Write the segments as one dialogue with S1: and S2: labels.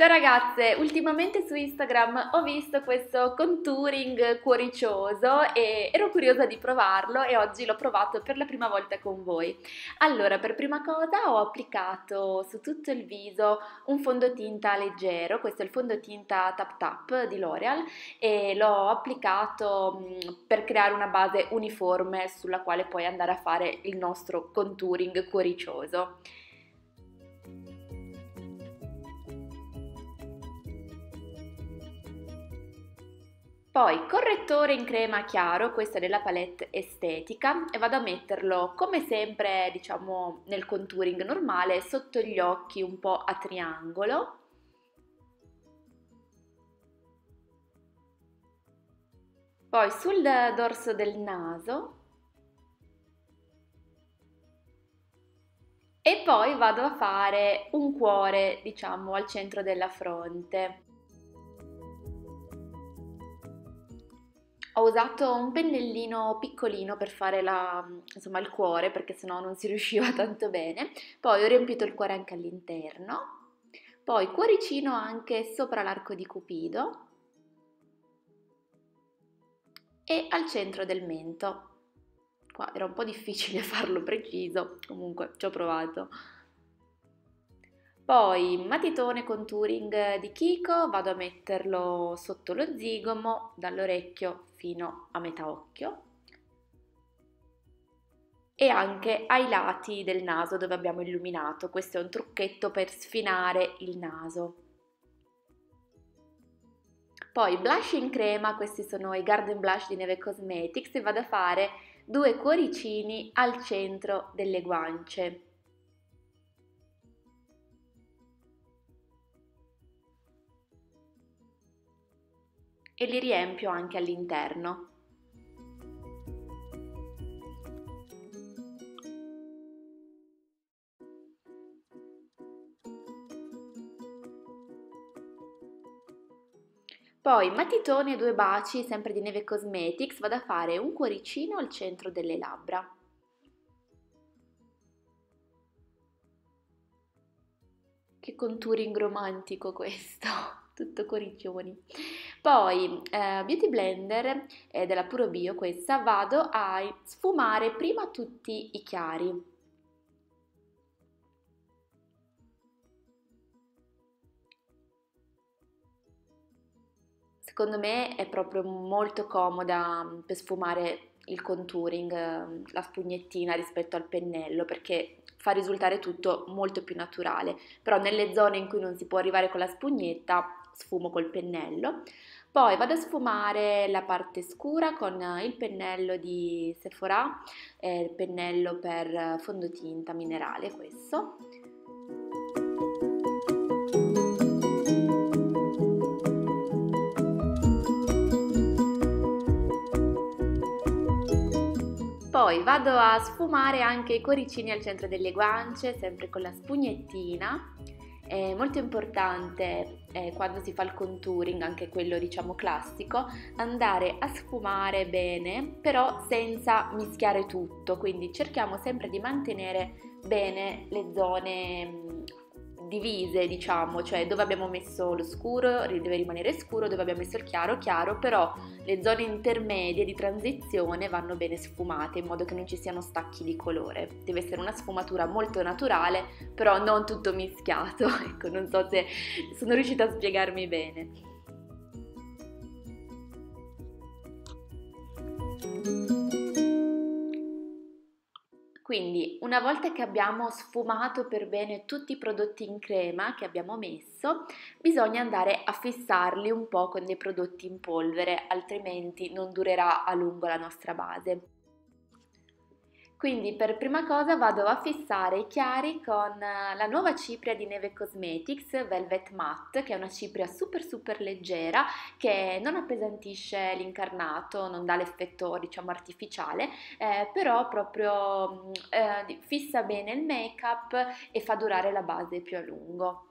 S1: Ciao ragazze, ultimamente su Instagram ho visto questo contouring cuoricioso e ero curiosa di provarlo e oggi l'ho provato per la prima volta con voi. Allora, per prima cosa ho applicato su tutto il viso un fondotinta leggero, questo è il fondotinta Tap Tap di L'Oreal e l'ho applicato per creare una base uniforme sulla quale poi andare a fare il nostro contouring cuoricioso. Poi correttore in crema chiaro, questo è della palette estetica e vado a metterlo come sempre diciamo nel contouring normale sotto gli occhi un po' a triangolo. Poi sul dorso del naso e poi vado a fare un cuore diciamo al centro della fronte. Ho usato un pennellino piccolino per fare la, insomma, il cuore perché sennò non si riusciva tanto bene. Poi ho riempito il cuore anche all'interno. Poi cuoricino anche sopra l'arco di Cupido e al centro del mento. Qua era un po' difficile farlo preciso, comunque ci ho provato. Poi matitone contouring di Kiko, vado a metterlo sotto lo zigomo, dall'orecchio fino a metà occhio e anche ai lati del naso dove abbiamo illuminato. Questo è un trucchetto per sfinare il naso. Poi blush in crema, questi sono i Garden Blush di Neve Cosmetics e vado a fare due cuoricini al centro delle guance. E li riempio anche all'interno. Poi matitone e due baci, sempre di Neve Cosmetics, vado a fare un cuoricino al centro delle labbra. Che contouring romantico questo, tutto cuoricioni. Poi eh, Beauty Blender eh, della Puro Bio, questa, vado a sfumare prima tutti i chiari. Secondo me è proprio molto comoda mm, per sfumare il contouring, mm, la spugnettina rispetto al pennello perché fa risultare tutto molto più naturale, però nelle zone in cui non si può arrivare con la spugnetta sfumo col pennello. Poi vado a sfumare la parte scura con il pennello di Sephora, eh, il pennello per fondotinta minerale questo. Poi vado a sfumare anche i cuoricini al centro delle guance, sempre con la spugnettina è molto importante eh, quando si fa il contouring, anche quello diciamo classico, andare a sfumare bene, però senza mischiare tutto, quindi cerchiamo sempre di mantenere bene le zone divise, diciamo, cioè dove abbiamo messo lo scuro deve rimanere scuro, dove abbiamo messo il chiaro chiaro, però le zone intermedie di transizione vanno bene sfumate in modo che non ci siano stacchi di colore. Deve essere una sfumatura molto naturale, però non tutto mischiato. ecco, non so se sono riuscita a spiegarmi bene. Quindi una volta che abbiamo sfumato per bene tutti i prodotti in crema che abbiamo messo, bisogna andare a fissarli un po' con dei prodotti in polvere, altrimenti non durerà a lungo la nostra base. Quindi per prima cosa vado a fissare i chiari con eh, la nuova cipria di Neve Cosmetics Velvet Matte, che è una cipria super super leggera che non appesantisce l'incarnato, non dà l'effetto diciamo artificiale, eh, però proprio mm, eh, fissa bene il make up e fa durare la base più a lungo.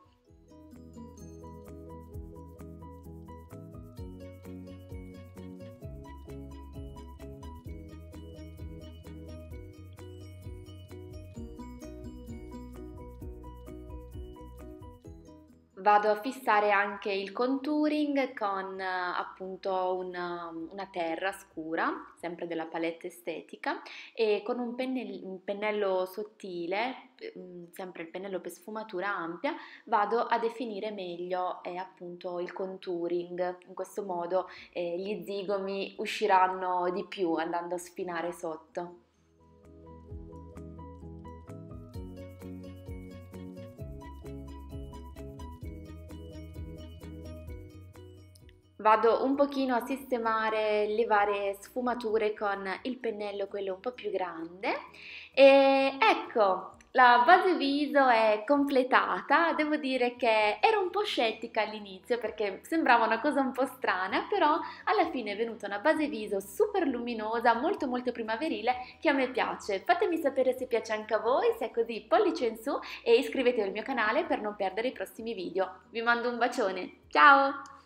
S1: Vado a fissare anche il contouring con appunto una, una, terra scura, sempre della palette estetica, e con un, pennello, un pennello sottile, mm, sempre il pennello per sfumatura ampia, vado a definire meglio eh, appunto il contouring. In questo modo eh, gli zigomi usciranno di più andando a sfinare sotto. Vado un pochino a sistemare le varie sfumature con il pennello, quello un po' più grande. E ecco, la base viso è completata, devo dire che ero un po' scettica all'inizio perché sembrava una cosa un po' strana, però alla fine è venuta una base viso super luminosa, molto molto primaverile che a me piace. Fatemi sapere se piace anche a voi, se è così pollice in su e iscrivetevi al mio canale per non perdere i prossimi video. Vi mando un bacione, ciao!